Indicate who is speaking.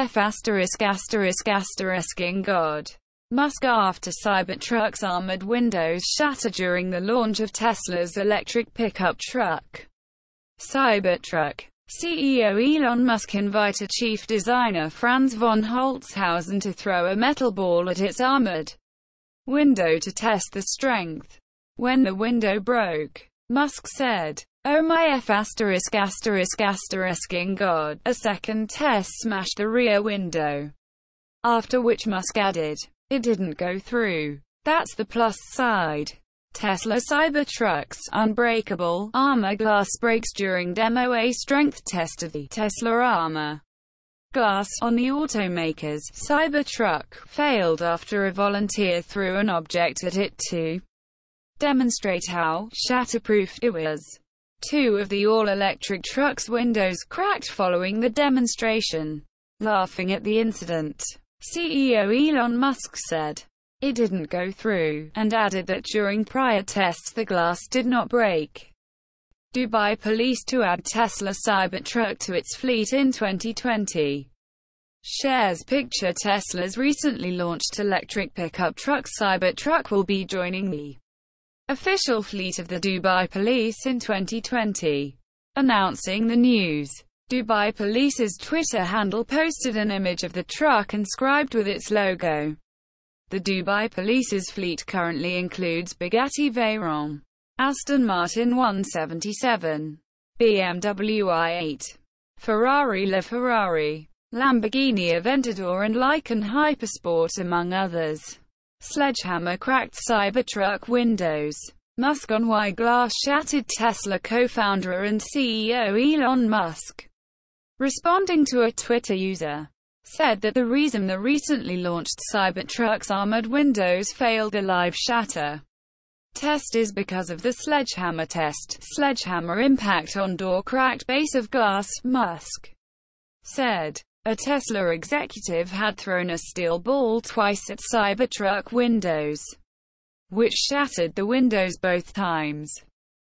Speaker 1: F asterisk asterisk asterisking God. Musk after Cybertruck's armored windows shatter during the launch of Tesla's electric pickup truck. Cybertruck. CEO Elon Musk invited chief designer Franz von Holzhausen to throw a metal ball at its armored window to test the strength. When the window broke, Musk said, Oh my F asterisk asterisk asterisking God, a second test smashed the rear window. After which Musk added, it didn't go through. That's the plus side. Tesla Cybertruck's unbreakable armor glass breaks during demo A strength test of the Tesla armor glass on the automaker's Cybertruck failed after a volunteer threw an object at it to demonstrate how shatterproof it was. Two of the all-electric truck's windows cracked following the demonstration. Laughing at the incident, CEO Elon Musk said, it didn't go through, and added that during prior tests the glass did not break. Dubai police to add Tesla Cybertruck to its fleet in 2020. Shares picture Tesla's recently launched electric pickup truck Cybertruck will be joining the official fleet of the Dubai police in 2020. Announcing the news, Dubai Police's Twitter handle posted an image of the truck inscribed with its logo. The Dubai Police's fleet currently includes Bugatti Veyron, Aston Martin 177, BMW i8, Ferrari LaFerrari, Lamborghini Aventador and Lykan Hypersport among others. Sledgehammer cracked Cybertruck windows. Musk on why glass shattered Tesla co-founder and CEO Elon Musk. Responding to a Twitter user, said that the reason the recently launched Cybertruck's armored windows failed a live shatter test is because of the sledgehammer test, sledgehammer impact on door cracked base of glass, Musk said. A Tesla executive had thrown a steel ball twice at Cybertruck windows, which shattered the windows both times.